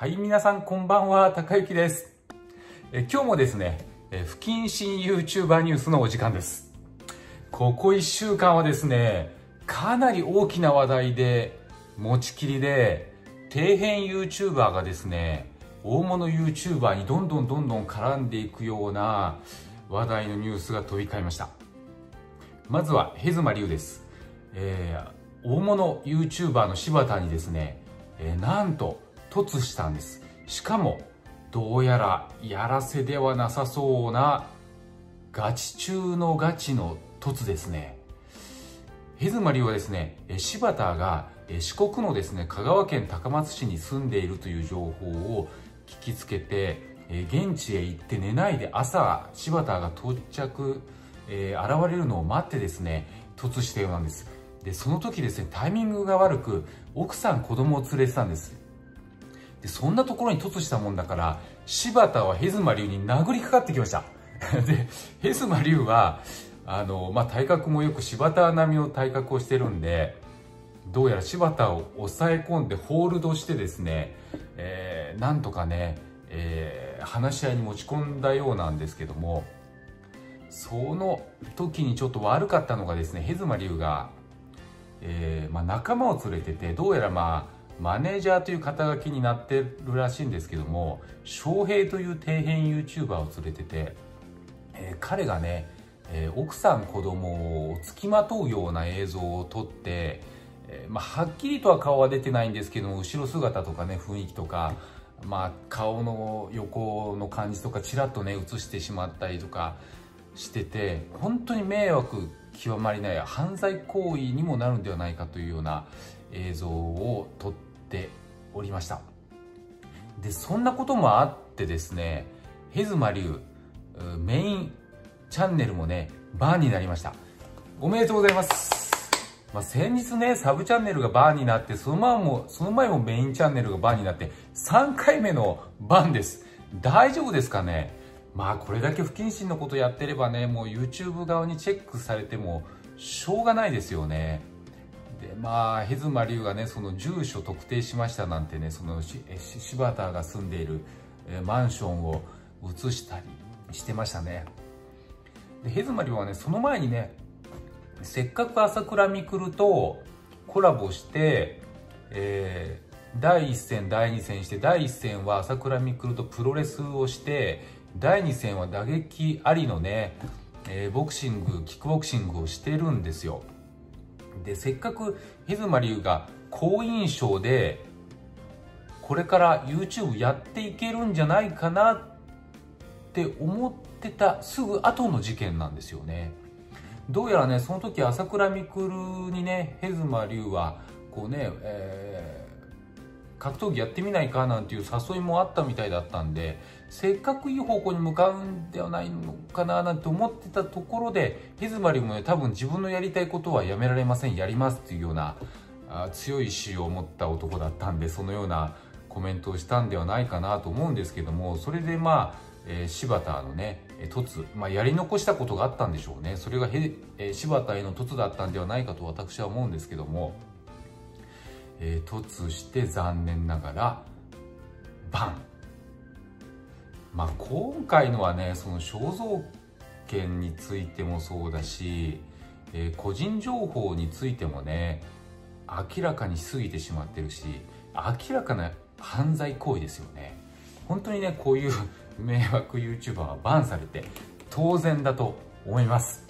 はい皆さんこんばんは高幸です。え今日もですねえ不謹慎 YouTuber ニュースのお時間です。ここ1週間はですねかなり大きな話題で持ちきりで底辺 YouTuber がですね大物 YouTuber にどんどんどんどん絡んでいくような話題のニュースが飛び交いました。まずはヘズマリュウです、えー、大物 YouTuber の柴田にですね、えー、なんと突したんです。しかもどうやらやらせではなさそうなガチ中のガチの突ですね。ヘズマリュウはですね柴田が四国のですね香川県高松市に住んでいるという情報を聞きつけて現地へ行って寝ないで朝柴田が到着、えー、現れるのを待ってですね突したようなんです。でその時ですねタイミングが悪く奥さん子供を連れてたんです。でそんなところに突したもんだから柴田はヘズマ龍に殴りかかってきました。でヘズマ龍はあの、まあ、体格もよく柴田並みの体格をしてるんでどうやら柴田を抑え込んでホールドしてですね、えー、なんとかね、えー、話し合いに持ち込んだようなんですけどもその時にちょっと悪かったのがですねヘズマ龍が、えーまあ、仲間を連れててどうやらまあマネージャーという肩書きになってるらしいんですけども翔平という底辺 YouTuber を連れてて、えー、彼がね、えー、奥さん子供を付きまとうような映像を撮って、えー、まあ、はっきりとは顔は出てないんですけども後ろ姿とかね雰囲気とか、まあ、顔の横の感じとかちらっとね映してしまったりとかしてて本当に迷惑極まりない犯罪行為にもなるんではないかというような映像を撮ってておりましたでそんなこともあってですねヘズマ流メインチャンネルもねバーになりましたおめでとうございますまあ、先日ね、サブチャンネルがバーになって、その前も、その前もメインチャンネルがバーになって、3回目のバンです。大丈夫ですかね？まあ、これだけ不謹慎のことやってればね、もう YouTube 側にチェックされても、しょうがないですよね。でまあヘズマ龍がねその住所特定しましたなんてねその柴田が住んでいるマンションを映したりしてましたね。でヘズマ龍はねその前にねせっかく朝倉未来とコラボして、えー、第1戦第2戦して第1戦は朝倉未来とプロレスをして第2戦は打撃ありのね、えー、ボクシングキックボクシングをしてるんですよ。でせっかくヘズマリュウが好印象でこれから YouTube やっていけるんじゃないかなって思ってたすぐ後の事件なんですよね。どうやらねその時朝倉未来にねヘズマリュウはこうね、えー、格闘技やってみないかなんていう誘いもあったみたいだったんでせっかくいい方向に向かうんではないのかななんて思ってたところでヘズマリもね多分自分のやりたいことはやめられませんやりますっていうようなあ強い意志を持った男だったんでそのようなコメントをしたんではないかなと思うんですけどもそれでまあ、えー、柴田のね凸、まあ、やり残したことがあったんでしょうね。それがへ、えー、柴田への凸だったんではないかと私は思うんですけども、えー、凸して残念ながらバン。まあ、今回のはねその肖像権についてもそうだし、えー、個人情報についてもね明らかにしすぎてしまってるし明らかな犯罪行為ですよね。本当にねこういう迷惑 YouTuber はバンされて当然だと思います、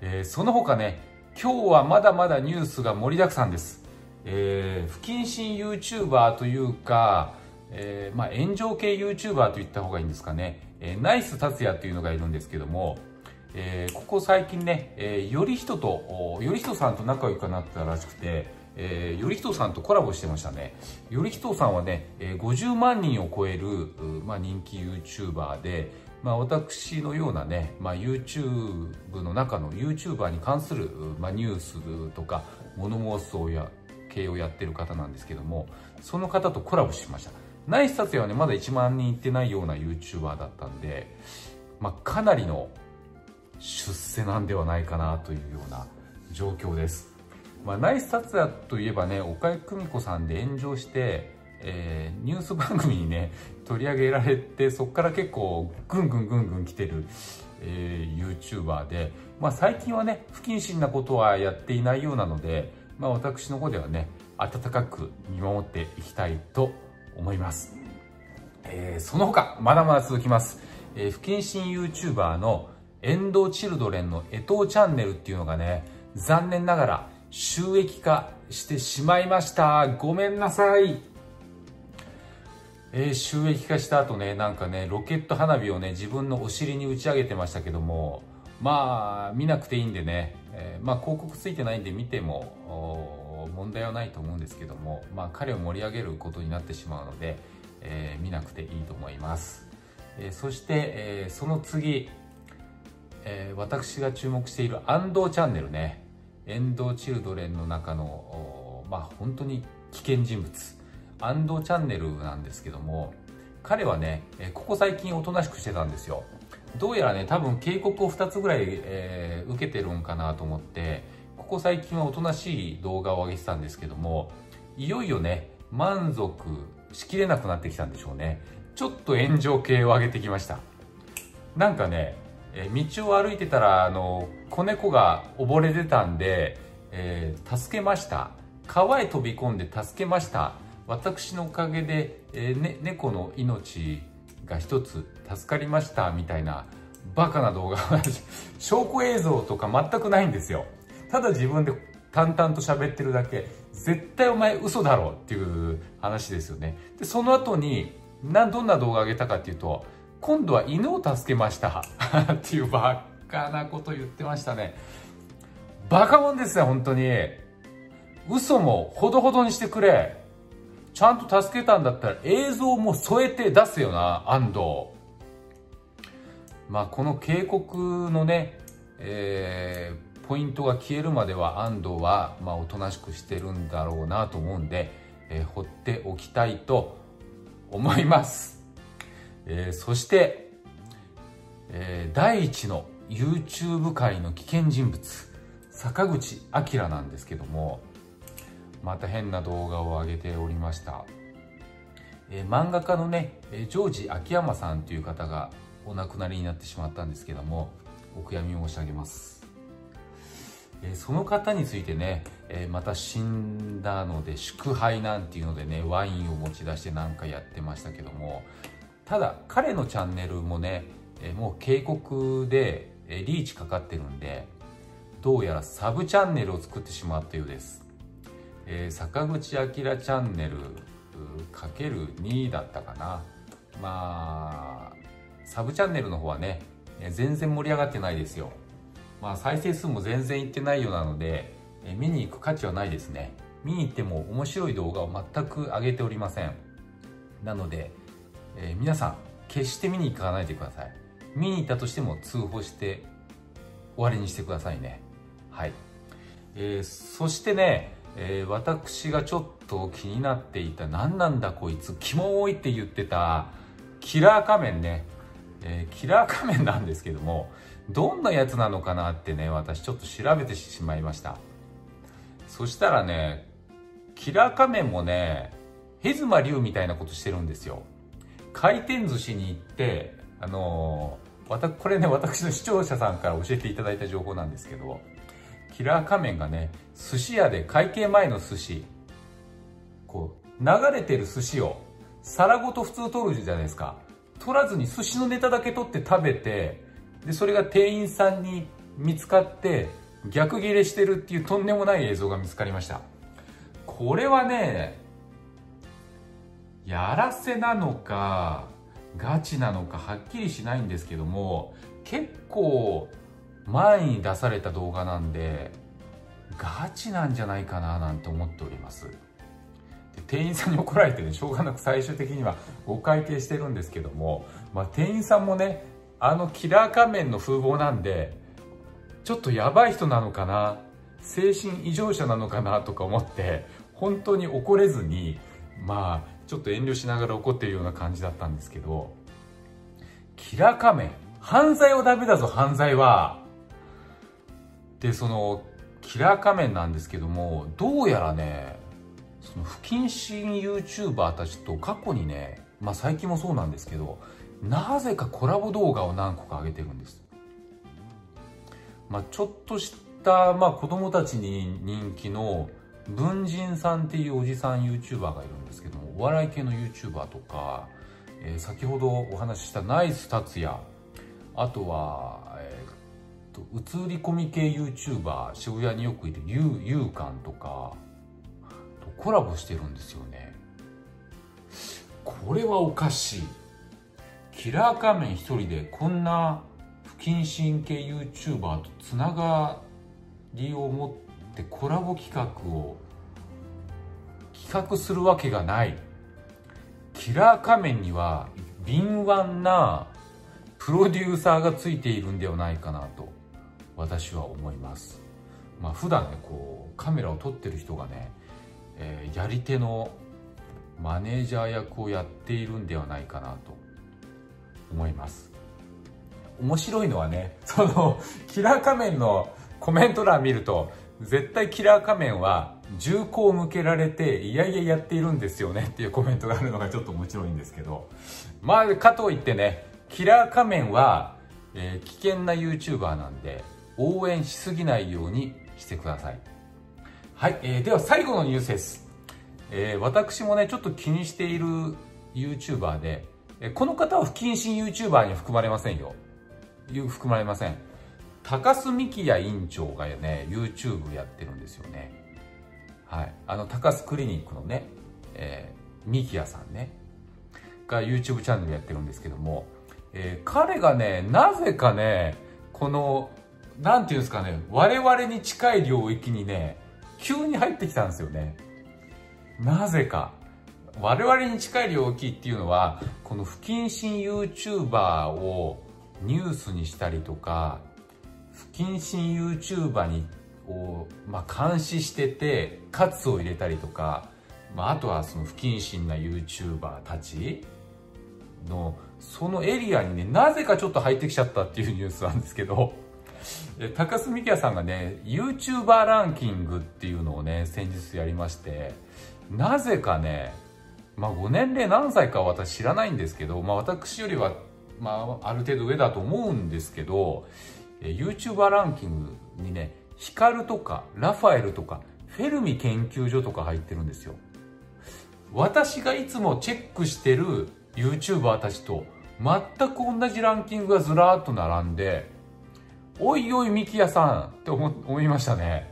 えー、その他ね今日はまだまだニュースが盛りだくさんです、えー、不謹慎 YouTuber というかえー、まあ、炎上系 YouTuber と言った方がいいんですかね、えー、ナイス達也っていうのがいるんですけども、えー、ここ最近ね、えー、より人と、より人さんと仲良くなったらしくて、えー、より人さんとコラボしてましたね。より人さんはね、えー、50万人を超える、まあ、人気 YouTuber で、まあ、私のようなね、まあ、YouTube の中の YouTuber に関する、まあ、ニュースとか物妄想や系をやってる方なんですけどもその方とコラボしましたナイス達也はね、まだ1万人いってないような YouTuber だったんで、まあ、かなりの出世なんではないかなというような状況です。まあ、ナイス達也といえばね、岡井久美子さんで炎上して、えー、ニュース番組にね取り上げられてそこから結構ぐんぐんぐんぐん来てる、えー、YouTuber で、まあ、最近はね不謹慎なことはやっていないようなので、まあ、私の方ではね温かく見守っていきたいと思います、えー、その他まだまだ続きます、えー、不謹慎 YouTuber のエンドチルドレンの江藤チャンネルっていうのがね残念ながら収益化してしまいました。ごめんなさい。えー、収益化した後ねなんかねロケット花火をね自分のお尻に打ち上げてましたけどもまあ見なくていいんでね、えー、まあ広告ついてないんで見ても問題はないと思うんですけどもまあ彼を盛り上げることになってしまうので、えー、見なくていいと思います、えそして、えその次、え私が注目している安藤チャンネルね。エンドチルドレンの中のまあ本当に危険人物。アンドチャンネルなんですけども、彼はね、ここ最近おとなしくしてたんですよ。どうやらね、多分警告を2つぐらい、えー、受けてるんかなと思って、ここ最近はおとなしい動画を上げてたんですけども、いよいよね、満足しきれなくなってきたんでしょうね。ちょっと炎上系を上げてきました。なんかね、え道を歩いてたら、あの、子猫が溺れてたんで、えー、助けました。川へ飛び込んで助けました。私のおかげで、えーね、猫の命が一つ助かりましたみたいなバカな動画 証拠映像とか全くないんですよ。ただ自分で淡々と喋ってるだけ絶対お前嘘だろっていう話ですよね。でその後になどんな動画上げたかっていうと今度は犬を助けましたっていうバカなこと言ってましたね。バカもんですよ本当に。嘘もほどほどにしてくれ。ちゃんと助けたんだったら映像も添えて出すよな、安藤。まあ、この警告のね、えー、ポイントが消えるまでは安藤は、まあ、おとなしくしてるんだろうなと思うんで、えー、放っておきたいと思います。えー、そして、えー、第一の YouTube 界の危険人物、坂口明なんですけども、また変な動画を上げておりました、えー、漫画家のねジョージ秋山さんという方がお亡くなりになってしまったんですけどもお悔やみ申し上げます、えー、その方についてね、えー、また死んだので祝杯なんていうのでねワインを持ち出してなんかやってましたけどもただ彼のチャンネルもね、えもう警告でリーチかかってるんでどうやらサブチャンネルを作ってしまったようです。えー、坂口明チャンネルかける2だったかな。まあサブチャンネルの方はね全然盛り上がってないですよ。まあ再生数も全然いってないようなので見に行く価値はないですね。見に行っても面白い動画を全く上げておりません。なので、えー、皆さん決して見に行かないでください。見に行ったとしても通報して終わりにしてくださいね。はい、えー、そしてねえー、私がちょっと気になっていた何なんだこいつキモいって言ってたキラー仮面ね、えー、キラー仮面なんですけどもどんなやつなのかなってね私ちょっと調べてしまいました。そしたらねキラー仮面もねヘズマ龍みたいなことしてるんですよ。回転寿司に行ってあのー、これね私の視聴者さんから教えていただいた情報なんですけどキラー仮面がね寿司屋で会計前の寿司。こう流れてる寿司を皿ごと普通取るじゃないですか。取らずに寿司のネタだけ取って食べてでそれが店員さんに見つかって逆ギレしてるっていうとんでもない映像が見つかりました。これはねやらせなのかガチなのかはっきりしないんですけども結構前に出された動画なんでガチなんじゃないかななんて思っております。で店員さんに怒られてねしょうがなく最終的にはお会計してるんですけども、まあ、店員さんもねあのキラー仮面の風貌なんでちょっとやばい人なのかな精神異常者なのかなとか思って本当に怒れずにまあちょっと遠慮しながら怒ってるような感じだったんですけどキラー仮面犯罪はダメだぞ犯罪は。でそのキラー仮面なんですけどもどうやらねその不謹慎 YouTuber たちと過去にね、まあ最近もそうなんですけど、なぜかコラボ動画を何個か上げてるんです。まあちょっとした、まあ子供たちに人気の文人さんっていうおじさん YouTuber がいるんですけども、お笑い系の YouTuber とか、えー、先ほどお話ししたナイス達也、あとは、と、映り込み系 YouTuber、渋谷によくいるゆう、ゆうかんとかと、コラボしてるんですよね。これはおかしい。キラー仮面一人でこんな不謹慎系 YouTuber とつながりを持ってコラボ企画を企画するわけがない。キラー仮面には敏腕なプロデューサーがついているんではないかなと。私は思います。まあ普段ねこうカメラを撮ってる人がねえー、やり手のマネージャー役をやっているんではないかなと思います。面白いのはね そのキラー仮面のコメント欄見ると絶対キラー仮面は銃口を向けられていやいややっているんですよねっていうコメントがあるのがちょっと面白いんですけど。まあかといってねキラー仮面は、えー、危険な YouTuber なんで応援しすぎないようにしてくださいはい、えー、では最後のニュースです。えー、私もね、ちょっと気にしている YouTuber で、えー、この方は不謹慎 YouTuber に含まれませんよ。含まれません。高須幹也院長がね、YouTube やってるんですよね。はい。あの、高須クリニックのね、えー、幹也さんね、が YouTube チャンネルやってるんですけども、えー、彼がね、なぜかね、この、なんていうんですかね、我々に近い領域にね、急に入ってきたんですよね。なぜか。我々に近い領域っていうのは、この不謹慎 YouTuber をニュースにしたりとか、不謹慎 YouTuber にを、まあ、監視してて、カツを入れたりとか、まあ、あとはその不謹慎な YouTuber たちの、そのエリアにね、なぜかちょっと入ってきちゃったっていうニュースなんですけど、高須幹也さんがね、YouTuber ランキングっていうのをね、先日やりまして、なぜかね、まあご年齢何歳かは私知らないんですけど、まあ私よりは、まあある程度上だと思うんですけど、YouTuber ランキングにね、ヒカルとかラファエルとかフェルミ研究所とか入ってるんですよ。私がいつもチェックしてる YouTuber たちと全く同じランキングがずらーっと並んで、おいおい、ミキヤさんって思いましたね。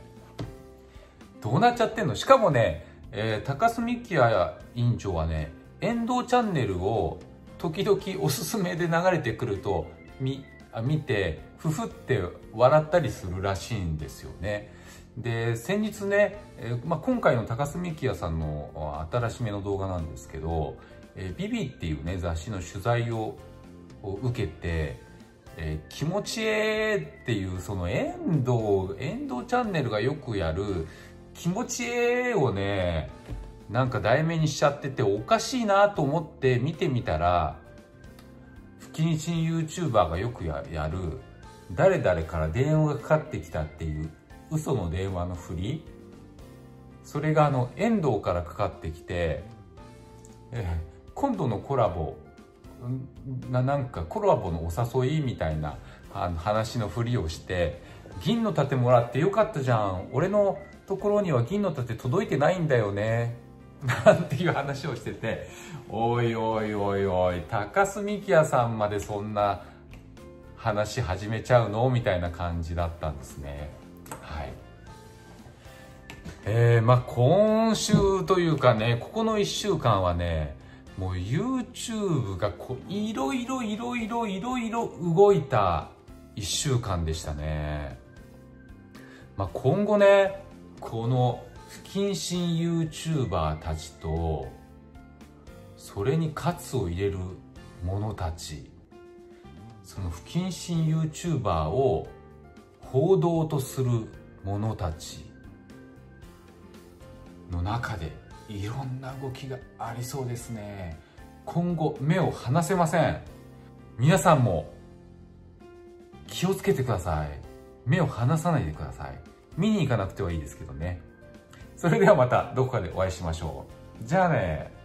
どうなっちゃってんの？しかもね、えー、高須ミキヤ委員長はね、遠藤チャンネルを時々おすすめで流れてくると、み、あ見て、ふふって笑ったりするらしいんですよね。で、先日ね、えー、まあ、今回の高須幹也さんの新しめの動画なんですけど、えー、ビビっていうね、雑誌の取材を受けて、えー、気持ちええっていうその遠藤、遠藤チャンネルがよくやる気持ちええをね、なんか題名にしちゃってておかしいなと思って見てみたら、不謹慎 YouTuber がよくやる誰々から電話がかかってきたっていう嘘の電話の振り。それがあの遠藤からかかってきて、えー、今度のコラボななんかコラボのお誘いみたいなあの話のふりをして銀の盾もらってよかったじゃん。俺のところには銀の盾届いてないんだよね。なんていう話をしてておいおいおいおい高須幹也さんまでそんな話始めちゃうの？みたいな感じだったんですね。はい。えー、まあ今週というかねここの1週間はねもう YouTube がこういろいろいろいろいろいろ動いた1週間でしたね。まあ、今後ね、この不謹慎 YouTuber たちと、それに喝を入れる者たち、その不謹慎 YouTuber を報道とする者たちの中でいろんな動きがありそうですね。今後目を離せません。皆さんも気をつけてください。目を離さないでください。見に行かなくてはいいですけどね。それではまたどこかでお会いしましょう。じゃあね。